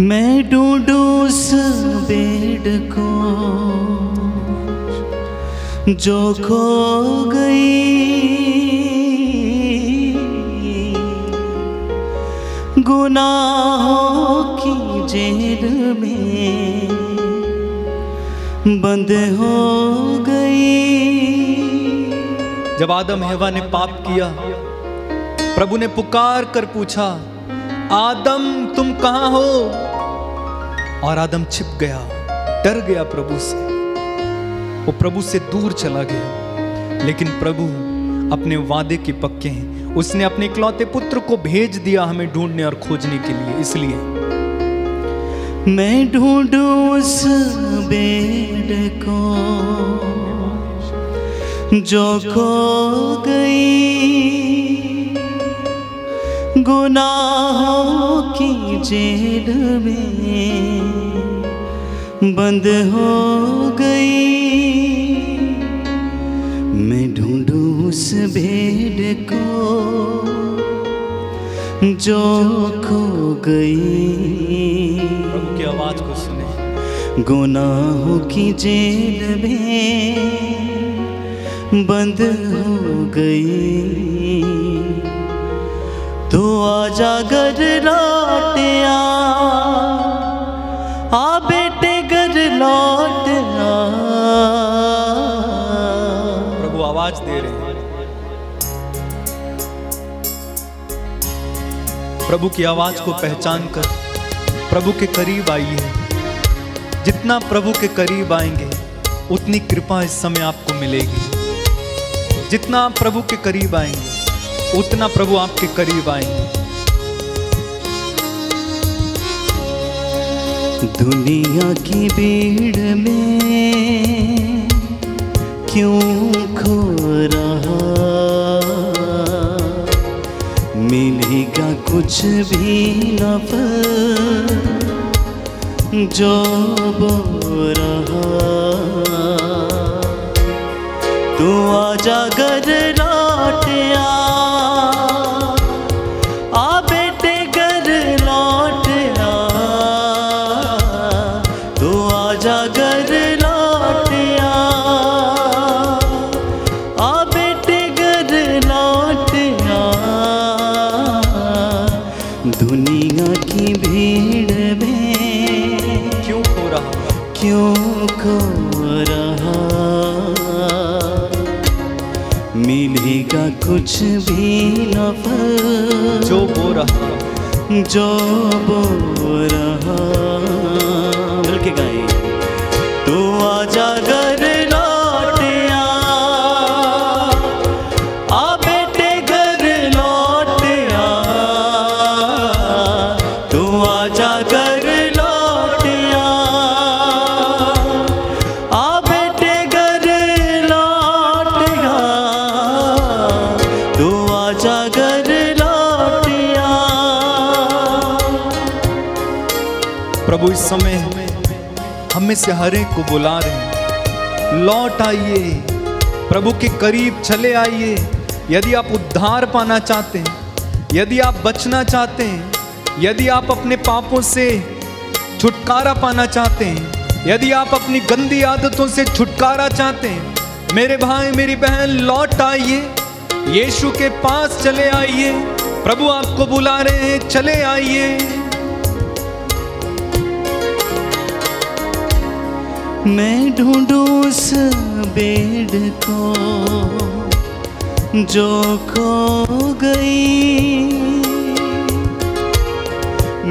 मैं ढूंढू उस बेड को, जो खो गई। गुनाहों की जेल में बंद हो गई। जब आदम हेवा ने पाप किया, प्रभु ने पुकार कर पूछा आदम, तुम कहाँ हो? और आदम छिप गया, डर गया प्रभु से। वो प्रभु से दूर चला गया, लेकिन प्रभु अपने वादे के पक्के हैं। उसने अपने इकलौते पुत्र को भेज दिया हमें ढूँढने और खोजने के लिए, इसलिए। मैं ढूंढू उस बेड को जो खो गई। गुनाहों की जेल में बंद हो गई। मैं ढूंढू उस भेड़ को जो खो गई। प्रभु की आवाज़ को सुने। गुनाहों की जेल में बंद हो गई। तो आजा घर लौट आ बेटे घर लौट प्रभु आवाज़ दे रहे हैं। प्रभु की आवाज़ को पहचान कर प्रभु के करीब आइए जितना प्रभु के करीब आएँगे, उतनी कृपा इस समय आपको मिलेगी। जितना आप प्रभु के करीब आएँगे, उतना प्रभु आपके करीब आएँगे। दुनिया की भीड़ में क्यों खो रहा? मिलेगा कुछ भी न जो बो रहा। तू आजा घर दुनिया की भीड़ में क्यों हो रहा? क्यों खो रहा? मिलेगा कुछ भी न जो बो रहा। जो बो रहा। मिल के गाए। प्रभु, इस समय हमें से हर एक को बुला रहे हैं। लौट आइए। प्रभु के करीब चले आइए। यदि आप उद्धार पाना चाहते हैं, यदि आप बचना चाहते हैं, यदि आप अपने पापों से छुटकारा पाना चाहते हैं, यदि आप अपनी गंदी आदतों से छुटकारा चाहते हैं, मेरे भाई, मेरी बहन, लौट आइए। यीशु के पास चले आइए। प्रभु आपको बुला रहे हैं, चले आइए। मैं ढूंढू उस बेड को जो खो गई।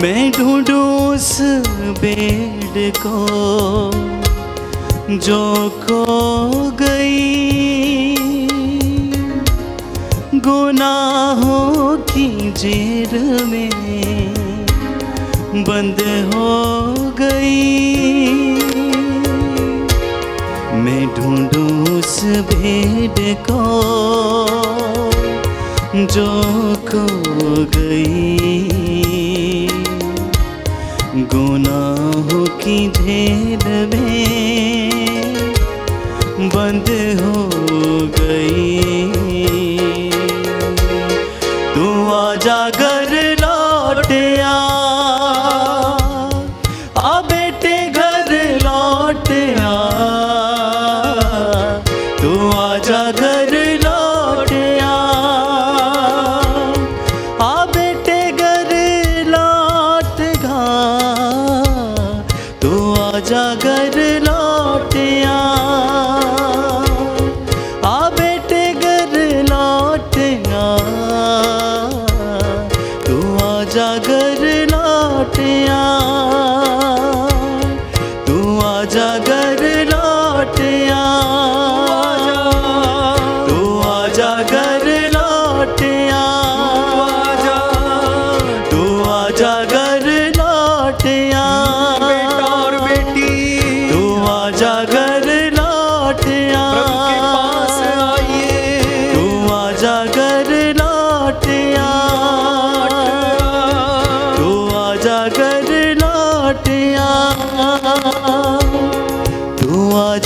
मैं ढूंढू उस बेड को जो खो गई। गुनाहों की जेल में बंद हो गई। ढूंढू उस भेद को जो खो गई। गुनाहों की झेल में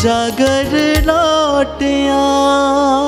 तू आजा घर लौट आ